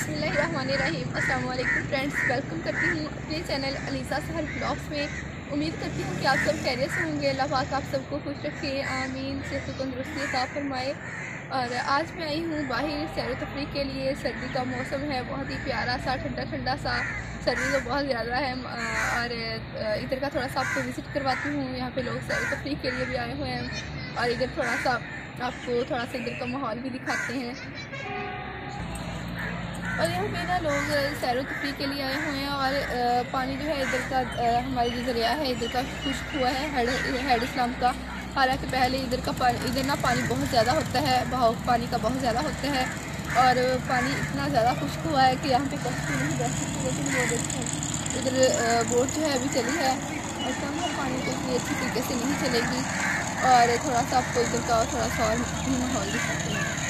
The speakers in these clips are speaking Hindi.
बसमीम अल्लाम फ्रेंड्स, वेलकम करती हूँ अपने चैनल अलीसा सहर ब्लॉग्स में। उम्मीद करती हूँ कि आप सब खैरियत से होंगे। अल्लाह पाक आप सबको खुश रखे, आमीन, सेहत तंदरुस्ती अता फरमाए। और आज मैं आई हूँ बाहर सैर तफरी के लिए। सर्दी का मौसम है, बहुत ही प्यारा सा, ठंडा ठंडा सा। सर्दी तो बहुत ज़्यादा है और इधर का थोड़ा सा आपको विज़िट करवाती हूँ। यहाँ पे लोग सैर तफरी के लिए भी आए हुए हैं। और इधर थोड़ा सा आपको थोड़ा सा इधर का माहौल भी दिखाते हैं। और यहाँ पे ना लोग सैर तफरी के लिए आए हुए हैं और पानी जो है इधर का हमारी जो दरिया है, इधर का खुश्क हुआ है, हेड हेड इस्लाम का। हालाँकि पहले इधर का पानी, इधर ना पानी बहुत ज़्यादा होता है, बहाव पानी का बहुत ज़्यादा होता है और पानी इतना ज़्यादा खुश्क हुआ है कि यहाँ पे कश्ती नहीं बैठ सकती, लेकिन वो देखें, इधर बोट जो है अभी चली है और कम है पानी तो इतनी अच्छी तरीके से नहीं चलेगी और थोड़ा सा आपको इधर का थोड़ा सा और माहौल दिखाते हैं।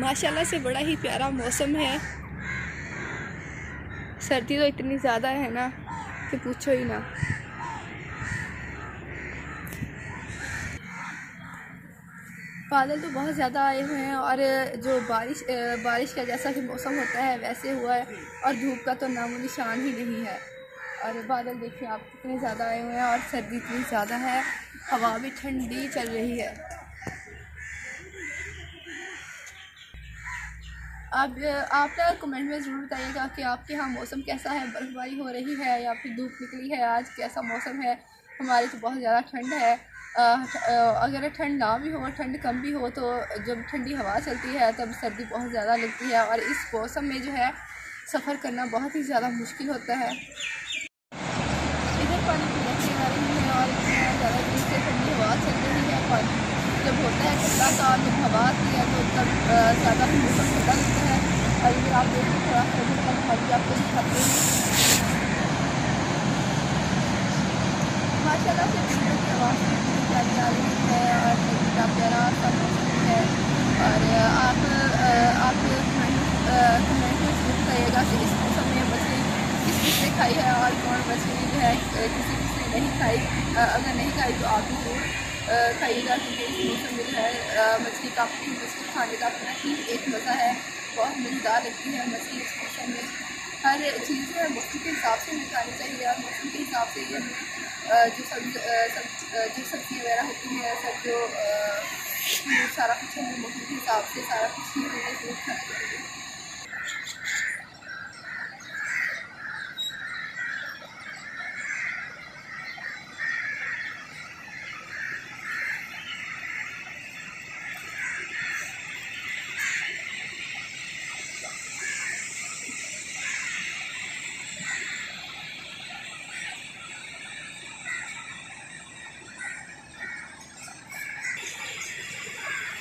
माशाल्लाह से बड़ा ही प्यारा मौसम है। सर्दी तो इतनी ज़्यादा है ना कि पूछो ही ना। बादल तो बहुत ज़्यादा आए हुए हैं और जो बारिश बारिश का जैसा कि मौसम होता है, वैसे हुआ है और धूप का तो नामो निशान ही नहीं है। और बादल देखिए आप कितने ज़्यादा आए हुए हैं और सर्दी इतनी ज़्यादा है, हवा भी ठंडी चल रही है। अब आप कमेंट में ज़रूर बताइएगा कि आपके यहाँ मौसम कैसा है? बर्फ़बारी हो रही है या फिर धूप निकली है? आज कैसा मौसम है? हमारे तो बहुत ज़्यादा ठंड है। अगर ठंड ना भी हो, ठंड कम भी हो तो जब ठंडी हवा चलती है, तब सर्दी बहुत ज़्यादा लगती है और इस मौसम में जो है, सफ़र करना बहुत ही ज़्यादा मुश्किल होता है। इधर पानी की लहरें आ रही है और ज़्यादा से ठंडी हवा चल रही है। पानी जब होता है ठंडा सा जब हवा आती है तो तब ज़्यादा मौसम ठंडा लगता है और इधर आप देखिए थोड़ा सा इधर का माहौल भी आपको दिखाते हैं। से की आवाज़ प्यारी आ रही है और प्यारा है। और आप आप कमेंट में ज़रूर बताइएगा कि इस मौसम में मछली किस किस ने खाई है और कौन मछली जो है, किसी किसी ने नहीं खाई। अगर नहीं खाई तो आप भी ज़रूर खाइएगा क्योंकि इस मौसम में जो है मछली का अपनी मछली खाने का अपना ही एक मज़ा है। बहुत मज़ेदार लगती है मछली मौसम में। हर चीज़ मौसम के हिसाब से हमें खानी चाहिए और मौसम के हिसाब से ये जो सब सब जो सब्ज़ी वगैरह होती है, सब जो सारा कुछ हमें मौसम के हिसाब से सारा कुछ हमें ज़रूर खाना चाहिए।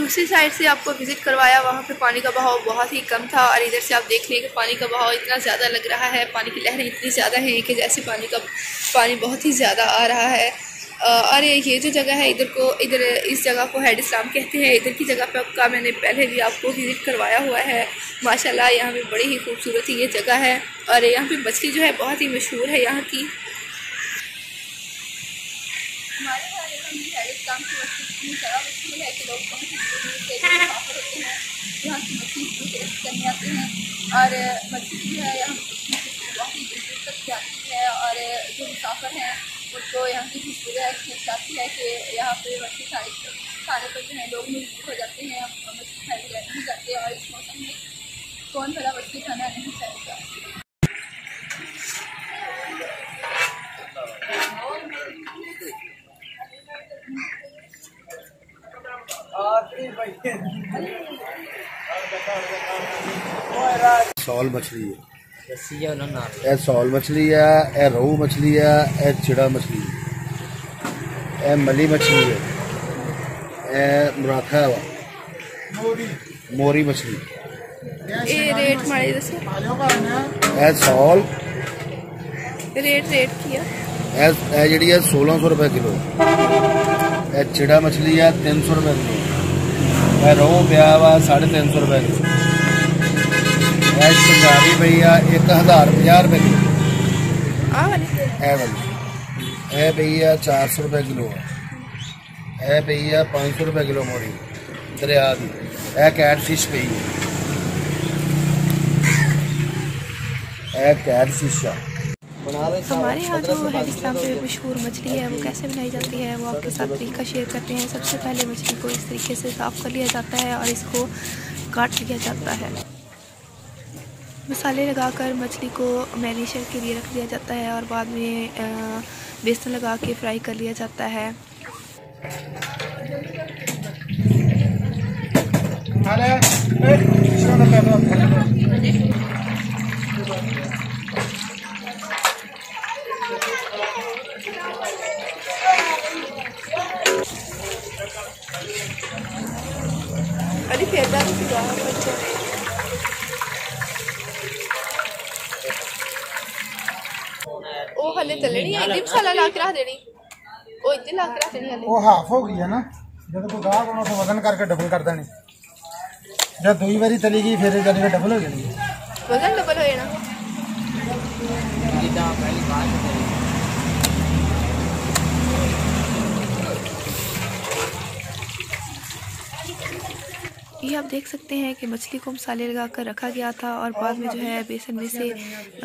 दूसरी साइड से आपको विज़िट करवाया, वहाँ पे पानी का बहाव बहुत ही कम था और इधर से आप देख लें कि पानी का बहाव इतना ज़्यादा लग रहा है, पानी की लहरें इतनी ज़्यादा हैं कि जैसे पानी का, पानी बहुत ही ज़्यादा आ रहा है। और ये जो जगह है इधर को, इधर इस जगह को हेड इस्लाम कहते हैं, इधर की जगह पर का मैंने पहले भी आपको विज़िट करवाया हुआ है। माशाल्लाह, यहाँ पे बड़ी ही खूबसूरत ये जगह है और यहाँ पे मछली जो है बहुत ही मशहूर है यहाँ की। की इतनी ज़्यादा मछली है कि लोग बहुत ही यहाँ की मछली करने आते हैं और मछली जो है यहाँ बहुत ही दूर दूर तक जाती है और जो मुसाफर हैं उनको यहाँ की खुशबू है चाहती है कि यहाँ पे मछली खाने खाने पर जो है लोग मजबूर हो जाते हैं मछली खाने नहीं जाते और इस मौसम में कौन भला मछली खाना नहीं चाहेगा सौल मछली है। सौल मछली है ए रोहू मछली है ए चिड़ा मछली है। ए मली मछली है ए मुराखा वा मोरी मछली। रेट मारे ए सौल। रेट रेट किया ए, ए जी सोलह सौ रुपए किलो। ए चिड़ा मछली है तीन सौ रुपए किलो। भैरव पिया वा साढ़े तीन सौ रुपए की ऐ सिंगारी पई आ एक हज़ार पंजाह रुपए की ऐ वाली। ऐ आ चार सौ रुपए किलो ऐ पई आ पाँच सौ रुपए किलो मोरी दरिया की ऐ कैट फ़िश पई। ऐ कैट आ हमारे यहाँ जो है इस्लाम पे मशहूर मछली है वो कैसे बनाई जाती है वो आपके साथ तरीका शेयर करते हैं। सबसे पहले मछली को इस तरीके से साफ़ कर लिया जाता है और इसको काट लिया जाता है। मसाले लगाकर मछली को मैरिनेशन के लिए रख दिया जाता है और बाद में बेसन लगा के फ्राई कर लिया जाता है। ਉਹ ਹਲੇ ਚੱਲਣੀ ਹੈ ਇੱਥੇ ਮਸਾਲਾ ਲਾ ਕੇ ਰੱਖ ਦੇਣੀ ਉਹ ਇੱਥੇ ਲਾ ਕੇ ਰੱਖ ਦੇਣੀ ਹਲੇ ਉਹ ਹਾਫ ਹੋ ਗਈ ਹੈ ਨਾ ਜਦੋਂ ਕੋਈ ਗਾਹਕ ਆਉਣਾ ਤਾਂ ਵਜ਼ਨ ਕਰਕੇ ਡਬਲ ਕਰ ਦੇਣੀ ਜਦ ਦੂਈ ਵਾਰੀ ਤਲੀ ਗਈ ਫਿਰ ਇਹ ਜਾਨੀ ਕਿ ਡਬਲ ਹੋ ਜਾਣੀ ਹੈ। ਵਜ਼ਨ ਡਬਲ ਹੋ ਜਾਣਾ ਜਿੱਦਾਂ ਪਹਿਲੀ ਬਾਤ ये आप देख सकते हैं कि मछली को मसाले लगा कर रखा गया था और बाद में जो है बेसन में से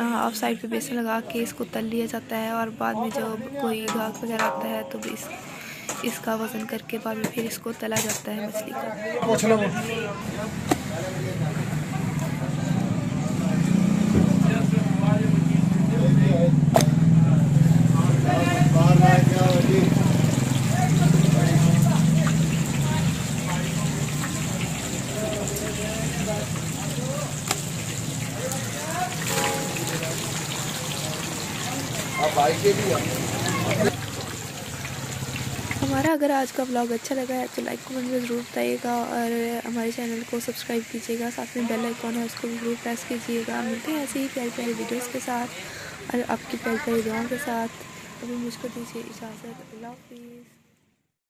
ऑफ़ साइड पे बेसन लगा के इसको तल लिया जाता है और बाद में जब कोई घास वगैरह आता है तो इस, इसका वज़न करके बाद में फिर इसको तला जाता है मछली को। हमारा अगर आज का ब्लॉग अच्छा लगा है तो लाइक कमेंट में ज़रूर बताइएगा और हमारे चैनल को सब्सक्राइब कीजिएगा। साथ में बेल आइकॉन है, उसको भी ज़रूर प्रेस कीजिएगा। मिलते हैं ऐसे ही प्यारी प्यारी वीडियोस के साथ और आपकी प्यारी प्यारी दुआओं के साथ। अभी मुझको दीजिए इजाज़त। अल्लाह हाफिज़।